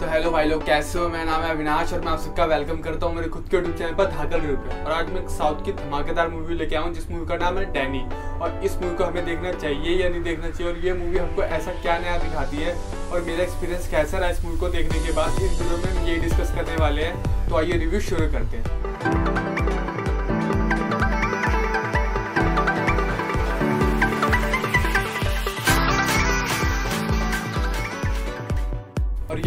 तो हेलो भाई लोग कैसे हो? मेरा नाम है अविनाश और मैं आप सबका वेलकम करता हूँ मेरे खुद के यूट्यूब चैनल पर धाकल रिव्यू पर और आज मैं एक साउथ की धमाकेदार मूवी लेके आऊँ जिस मूवी का नाम है डैनी और इस मूवी को हमें देखना चाहिए या नहीं देखना चाहिए, और ये मूवी हमको ऐसा क्या नया दिखाती है, और मेरा एक्सपीरियंस कैसा रहा इस मूवी को देखने के बाद, इस वीडियो में हम ये डिस्कस करने वाले हैं। तो आइए रिव्यू शुरू करते हैं।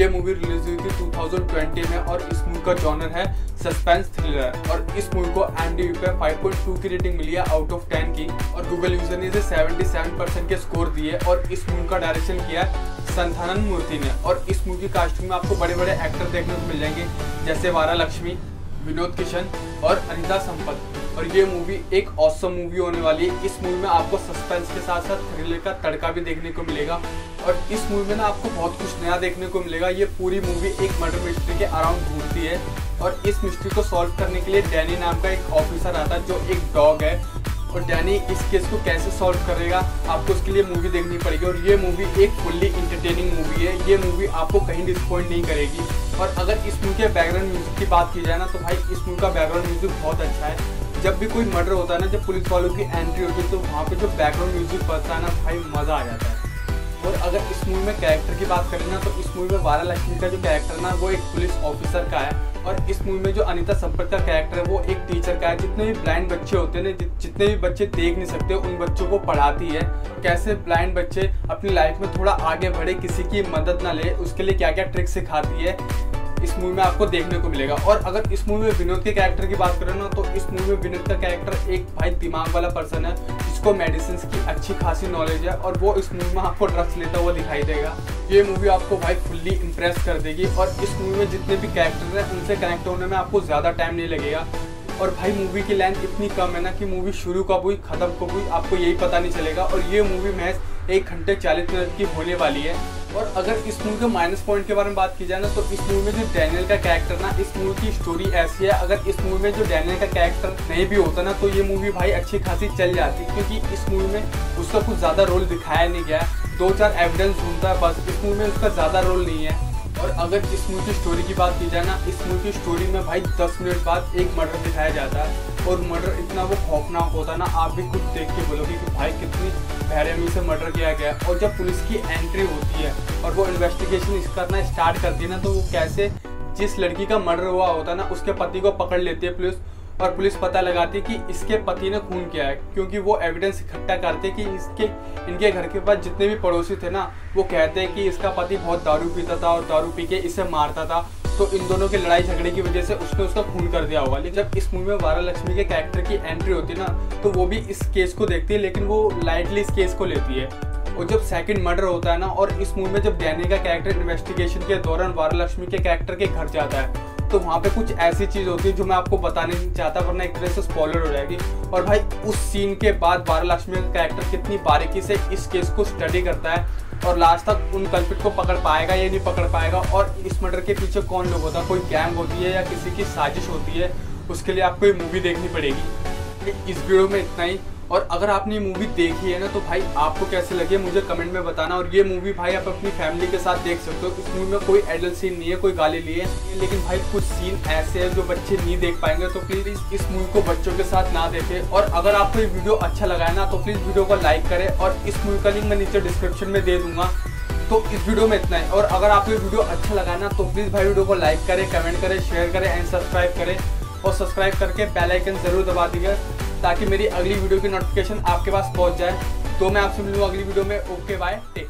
ये मूवी रिलीज़ हुई थी 2020 में और इस मूवी का जॉनर है सस्पेंस थ्रिलर और इस मूवी को एम पे 5.2 की रेटिंग मिली है आउट ऑफ़ 10 की और गूगल यूज़र ने इसे 77 परसेंट के स्कोर दिए और इस मूवी का डायरेक्शन किया संथानन मूर्ति ने और इस मूवी की कास्टिंग में आपको बड़े बड़े एक्टर देखने को मिल जाएँगे जैसे वारा लक्ष्मी, विनोद किशन और अनिता संपत। और ये मूवी एक औसम मूवी होने वाली है। इस मूवी में आपको सस्पेंस के साथ साथ थ्रिलर का तड़का भी देखने को मिलेगा और इस मूवी में ना आपको बहुत कुछ नया देखने को मिलेगा। ये पूरी मूवी एक मर्डर मिस्ट्री के अराउंड घूमती है और इस मिस्ट्री को सॉल्व करने के लिए डैनी नाम का एक ऑफिसर आता है, जो एक डॉग है। और डैनी इस केस को कैसे सॉल्व करेगा, आपको उसके लिए मूवी देखनी पड़ेगी। और ये मूवी एक फुल्ली इंटरटेनिंग मूवी है। ये मूवी आपको कहीं डिसपॉइंट नहीं करेगी। और अगर इस मूवी के बैकग्राउंड म्यूज़िक की बात की जाए ना तो भाई इस मूवी का बैकग्राउंड म्यूज़िक बहुत अच्छा है। जब भी कोई मर्डर होता है ना, जब पुलिस वालों की एंट्री होती है तो वहाँ पे जो बैकग्राउंड म्यूज़िक बजता है ना, भाई मज़ा आ जाता है। और अगर इस मूवी में कैरेक्टर की बात करें ना तो इस मूवी में वारा लक्ष्मी का जो कैरेक्टर ना, वो एक पुलिस ऑफिसर का है। और इस मूवी में जो अनिता संपर्क का कैरेक्टर है, वो एक टीचर का है। जितने भी ब्लाइंड बच्चे होते हैं ना जितने भी बच्चे देख नहीं सकते, उन बच्चों को पढ़ाती है। कैसे ब्लाइंड बच्चे अपनी लाइफ में थोड़ा आगे बढ़े, किसी की मदद ना ले, उसके लिए क्या क्या ट्रिक सिखाती है। इस मूवी में आपको देखने को मिलेगा। और अगर इस मूवी में विनोद के कैरेक्टर की बात करें ना तो इस मूवी में विनोद का कैरेक्टर एक भाई दिमाग वाला पर्सन है, जिसको मेडिसिन की अच्छी खासी नॉलेज है और वो इस मूवी में आपको ड्रग्स लेता हुआ दिखाई देगा। ये मूवी आपको भाई फुल्ली इम्प्रेस कर देगी और इस मूवी में जितने भी कैरेक्टर हैं, उनसे कनेक्ट होने में आपको ज़्यादा टाइम नहीं लगेगा। और भाई मूवी की लेंथ इतनी कम है ना कि मूवी शुरू कब हुई, खत्म कब हुई, आपको यही पता नहीं चलेगा। और ये मूवी मैच एक घंटे चालीस मिनट की होने वाली है। और अगर इस मूवी के माइनस पॉइंट के बारे में बात की जाए ना तो इस मूवी में जो डैनियल का कैरेक्टर ना, इस मूवी की स्टोरी ऐसी है, अगर इस मूवी में जो डैनियल का कैरेक्टर नहीं भी होता ना तो ये मूवी भाई अच्छी खासी चल जाती, क्योंकि इस मूवी में उसका कुछ ज़्यादा रोल दिखाया नहीं गया। दो चार एविडेंस ढूंढता है, बस इस मूवी में उसका ज़्यादा रोल नहीं है। और अगर इस मूवी की स्टोरी की बात की जाए ना, इस मूवी की स्टोरी में भाई दस मिनट बाद एक मर्डर दिखाया जाता है और मर्डर इतना वो खौफनाक होता है ना, आप भी खुद देख के बोलोगे कि भाई कितनी भैरमी से मर्डर किया गया और जब पुलिस की एंट्री होती है और वो इन्वेस्टिगेशन करना स्टार्ट करती है ना तो वो कैसे जिस लड़की का मर्डर हुआ होता है ना, उसके पति को पकड़ लेती है पुलिस और पुलिस पता लगाती कि इसके पति ने खून किया है, क्योंकि वो एविडेंस इकट्ठा करते कि इसके, इनके घर के पास जितने भी पड़ोसी थे ना, वो कहते हैं कि इसका पति बहुत दारू पीता था और दारू पी के इसे मारता था। तो इन दोनों के लड़ाई झगड़े की वजह से उसने उसका खून कर दिया होगा। लेकिन जब इस मूवी में वारा लक्ष्मी के कैरेक्टर की एंट्री होती है ना तो वो भी इस केस को देखती है, लेकिन वो लाइटली इस केस को लेती है। और जब सेकंड मर्डर होता है ना, और इस मूवी में जब डैनी का कैरेक्टर इन्वेस्टिगेशन के दौरान वारा लक्ष्मी के कैरेक्टर के घर जाता है तो वहाँ पे कुछ ऐसी चीज़ होती है जो मैं आपको बताने नहीं चाहता, वरना एक तरह से स्पॉलर हो जाएगी। और भाई, उस सीन के बाद बारा लक्ष्मी का कैरेक्टर कितनी बारीकी से इस केस को स्टडी करता है और लास्ट तक उन कल्पिट को पकड़ पाएगा या नहीं पकड़ पाएगा और इस मर्डर के पीछे कौन लोग होता है? कोई गैंग होती है या किसी की साजिश होती है, उसके लिए आपको ये मूवी देखनी पड़ेगी। इस वीडियो में इतना ही। और अगर आपने मूवी देखी है ना तो भाई आपको कैसे लगे? मुझे कमेंट में बताना। और ये मूवी भाई आप अपनी फैमिली के साथ देख सकते हो। इस मूवी में कोई एडल्ट सीन नहीं है, कोई गाली लिए लेकिन भाई कुछ सीन ऐसे हैं जो बच्चे नहीं देख पाएँगे। तो प्लीज़ इस मूवी को बच्चों के साथ ना देखे। और अगर आपको ये वीडियो अच्छा लगा है ना तो प्लीज़ वीडियो को लाइक करें। और इस मूवी का लिंक मैं नीचे डिस्क्रिप्शन में दे दूँगा। तो इस वीडियो में इतना है। और अगर आपको ये वीडियो अच्छा लगा ना तो प्लीज़ भाई वीडियो को लाइक करें कमेंट करें शेयर करें एंड सब्सक्राइब करें। और सब्सक्राइब करके बेल आइकन ज़रूर दबा दीजिए। ताकि मेरी अगली वीडियो की नोटिफिकेशन आपके पास पहुँच जाए। तो मैं आपसे मिलूँगा अगली वीडियो में। Okay bye take